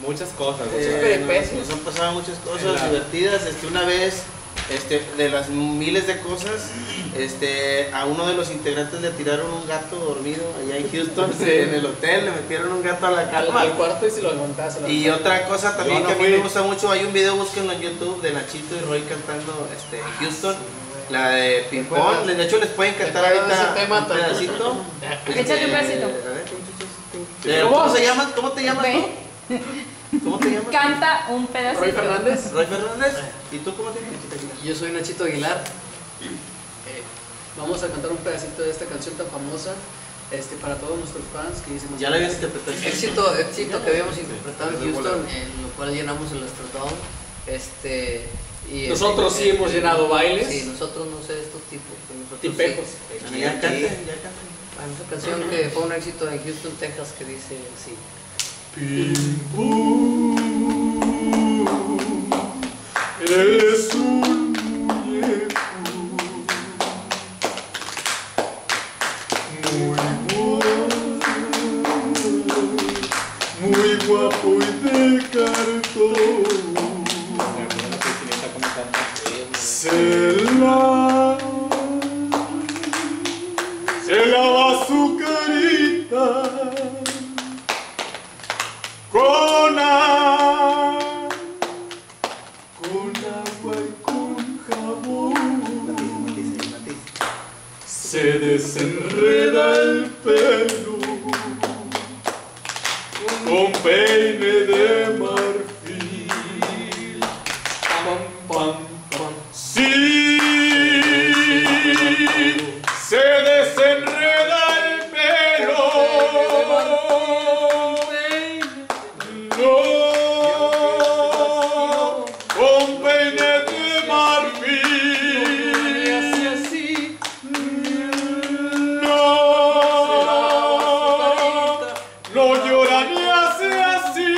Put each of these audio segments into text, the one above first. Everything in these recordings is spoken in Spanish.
Muchas cosas. Muchas Eh, nos han pasado muchas cosas la- divertidas. Este, una vez, este, de las miles de cosas, este, a uno de los integrantes le tiraron un gato dormido allá en Houston, en el hotel, le metieron un gato a la cama. al cuarto y lo se lo Y otra cosa también no que a mí me gusta mucho, hay un video, búsquenlo en YouTube, de Nachito y Roy cantando este, Houston, la de Ping Pong. De hecho, les pueden cantar ¿Te acuerdas de ahorita ese tema un pedacito. Échate un pedacito. ¿Cómo se llama? ¿Cómo te llamas Ve. tú? ¿Cómo te llamas? Canta un pedacito. Roy Fernández. Roy Fernández. ¿Y tú cómo te llamas? Yo soy Nachito Aguilar. Eh, vamos a cantar un pedacito de esta canción tan famosa este, para todos nuestros fans que dicen Ya la habías interpretado. Éxito, éxito que habíamos interpretado en Houston, en lo cual llenamos el Astrodome. Este, y Nosotros sí hemos llenado bailes. Sí, nosotros no sé estos tipos, nosotros Tipejos. sí. Ya canten, Y- ya. Hay una canción que fue un éxito en Houston, Texas, que dice así. Eres un muñeco muy guapo, muy guapo y de cartón. Se desenreda el pelo con peine de marfil. Pam, pam, llorarías así.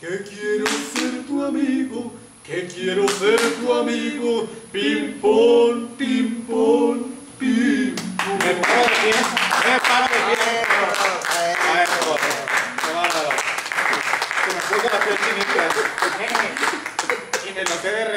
Que quiero ser tu amigo, que quiero ser tu amigo. Pimpón, pimpón, pimpón. Me paro de pie, me paro de pie. Y me lo debe